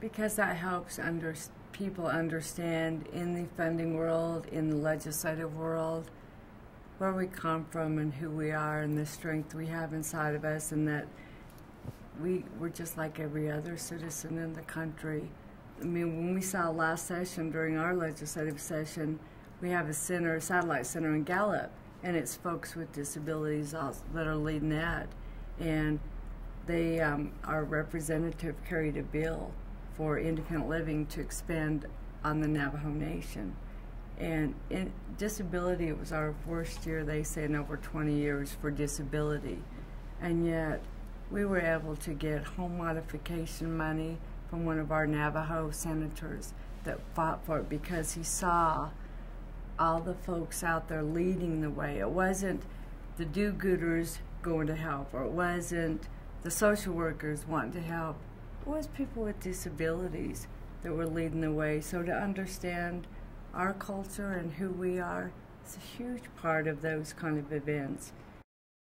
Because that helps under, people understand in the funding world, in the legislative world, where we come from and who we are and the strength we have inside of us, and that we, we're just like every other citizen in the country. I mean, when we saw last session during our legislative session, we have a center, a satellite center in Gallup, and it's folks with disabilities that are leading that. And they, um, our representative carried a bill for independent living to expand on the Navajo Nation. And in disability, it was our worst year, they say, in over 20 years for disability. And yet, we were able to get home modification money from one of our Navajo senators that fought for it because he saw all the folks out there leading the way. It wasn't the do gooders going to help, or it wasn't the social workers wanting to help. Was people with disabilities that were leading the way. So to understand our culture and who we are is a huge part of those kind of events.